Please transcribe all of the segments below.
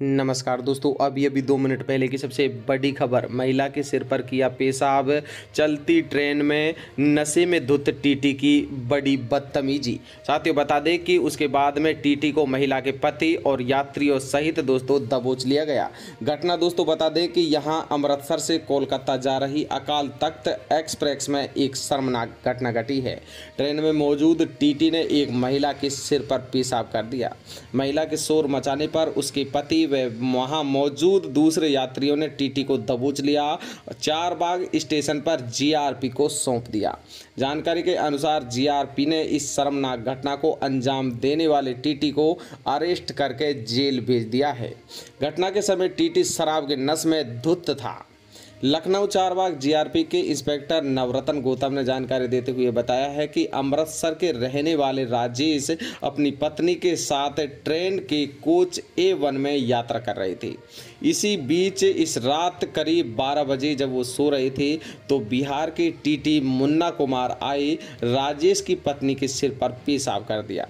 नमस्कार दोस्तों, अभी अभी दो मिनट पहले की सबसे बड़ी खबर। महिला के सिर पर किया पेशाब, चलती ट्रेन में नशे में धुत टीटी की बड़ी बदतमीजी। साथियों, बता दें कि उसके बाद में टीटी को महिला के पति और यात्रियों सहित दोस्तों दबोच लिया गया। घटना दोस्तों, बता दें कि यहाँ अमृतसर से कोलकाता जा रही अकाल तख्त एक्सप्रेस में एक शर्मनाक घटना घटी है। ट्रेन में मौजूद टीटी ने एक महिला के सिर पर पेशाब कर दिया। महिला के शोर मचाने पर उसके पति व वहाँ मौजूद दूसरे यात्रियों ने टीटी को दबोच लिया चार बाग स्टेशन पर जीआरपी को सौंप दिया। जानकारी के अनुसार जीआरपी ने इस शर्मनाक घटना को अंजाम देने वाले टीटी को अरेस्ट करके जेल भेज दिया है। घटना के समय टीटी शराब के नस में धुत था। लखनऊ चारबाग जीआरपी के इंस्पेक्टर नवरत्न गौतम ने जानकारी देते हुए बताया है कि अमृतसर के रहने वाले राजेश अपनी पत्नी के साथ ट्रेन के कोच ए वन में यात्रा कर रही थे। इसी बीच इस रात करीब 12 बजे जब वो सो रहे थे तो बिहार के टीटी मुन्ना कुमार आए, राजेश की पत्नी के सिर पर पेशाब कर दिया।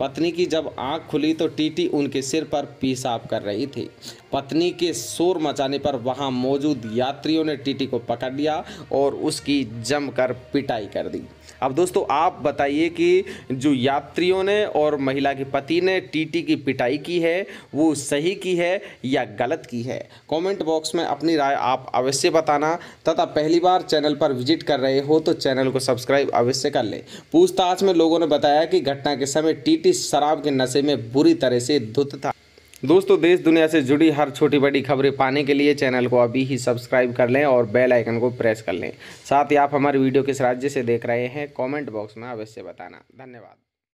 पत्नी की जब आँख खुली तो टीटी उनके सिर पर पेशाब कर रही थी। पत्नी के शोर मचाने पर वहाँ मौजूद यात्रियों ने टीटी को पकड़ लिया और उसकी जमकर पिटाई कर दी। अब दोस्तों, आप बताइए कि जो यात्रियों ने और महिला के पति ने टीटी की पिटाई की है, वो सही की है या गलत की है। कमेंट बॉक्स में अपनी राय आप अवश्य बताना। तथा पहली बार चैनल पर विज़िट कर रहे हो तो चैनल को सब्सक्राइब अवश्य कर लें। पूछताछ में लोगों ने बताया कि घटना के समय टीटी शराब के नशे में बुरी तरह से धुत था। दोस्तों, देश दुनिया से जुड़ी हर छोटी बड़ी खबरें पाने के लिए चैनल को अभी ही सब्सक्राइब कर लें और बेल आइकन को प्रेस कर लें। साथ ही आप हमारे वीडियो किस राज्य से देख रहे हैं, कमेंट बॉक्स में अवश्य बताना। धन्यवाद।